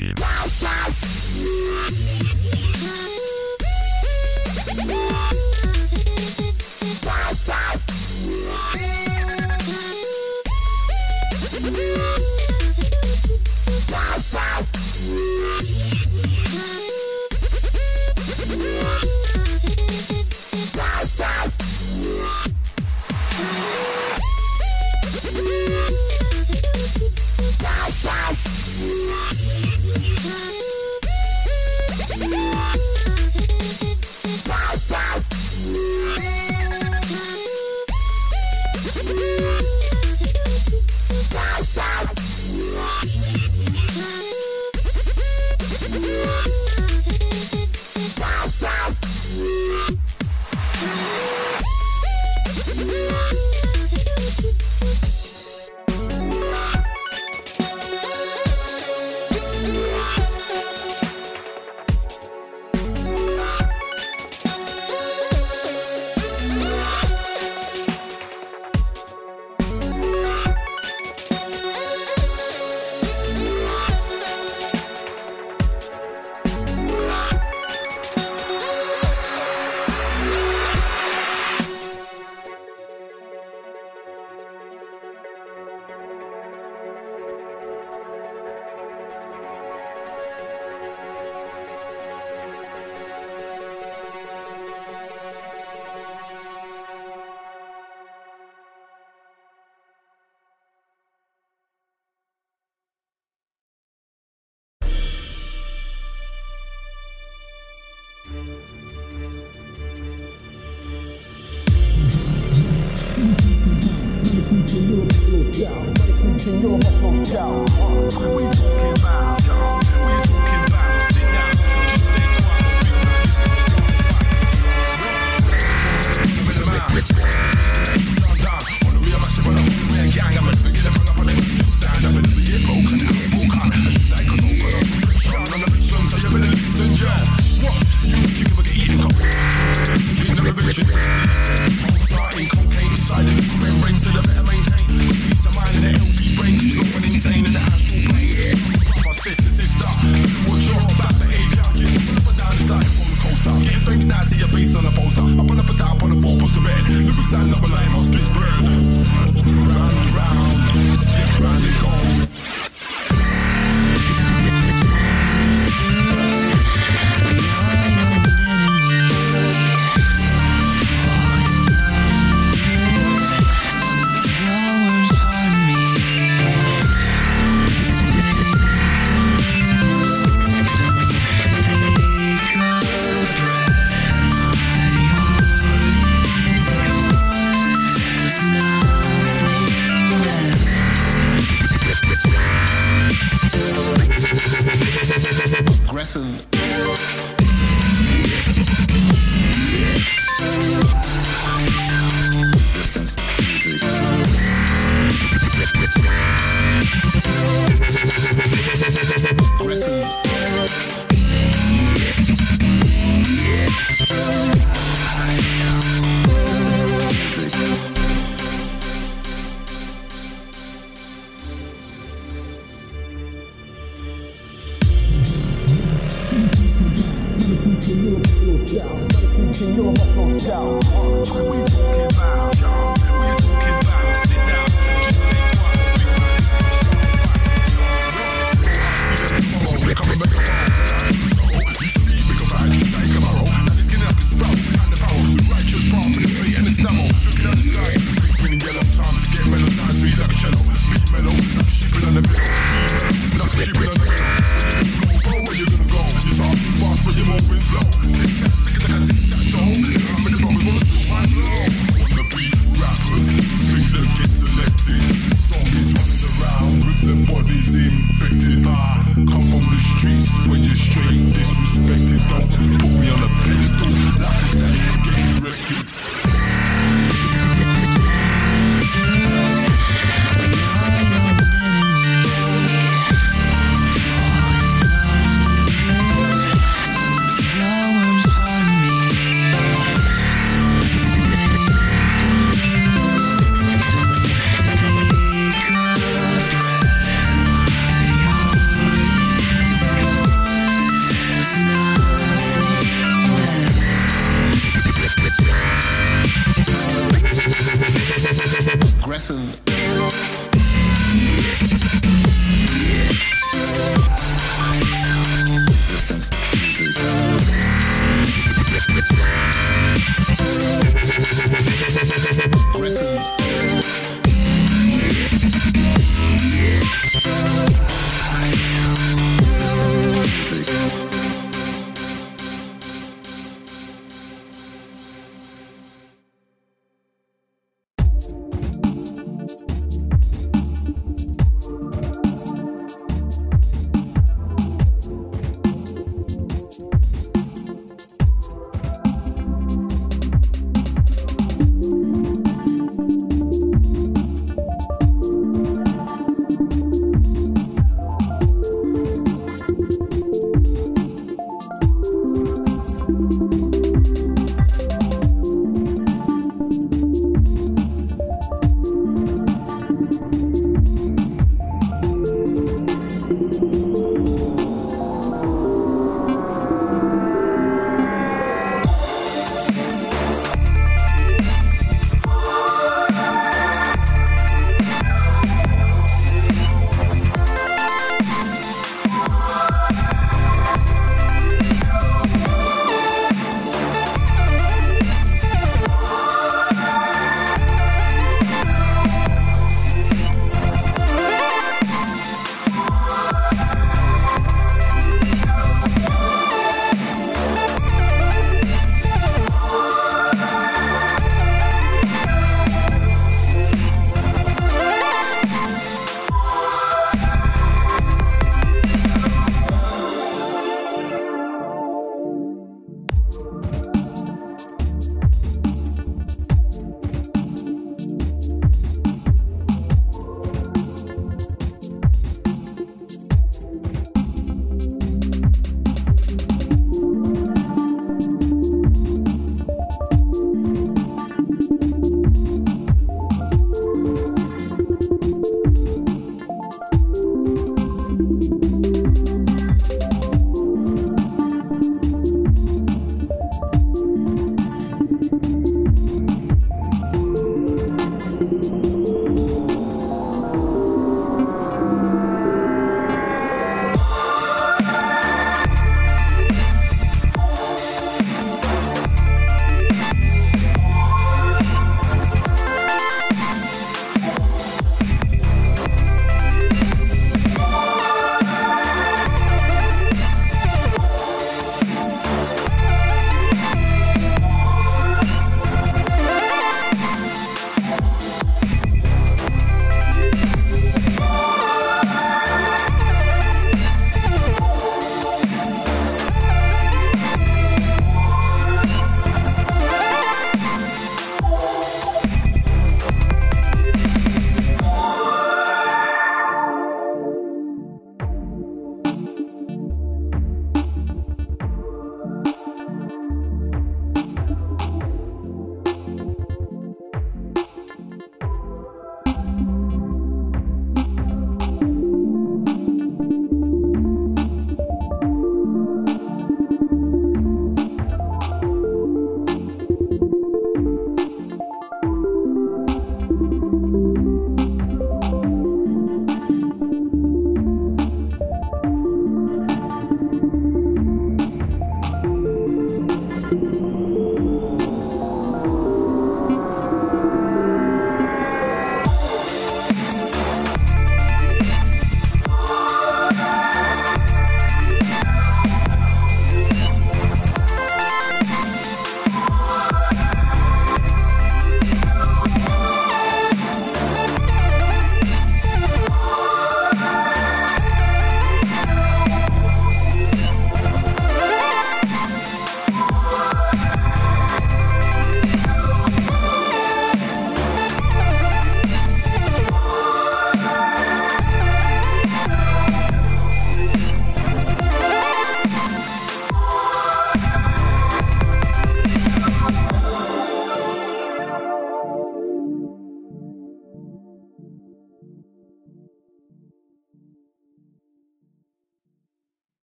Space machine.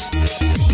Música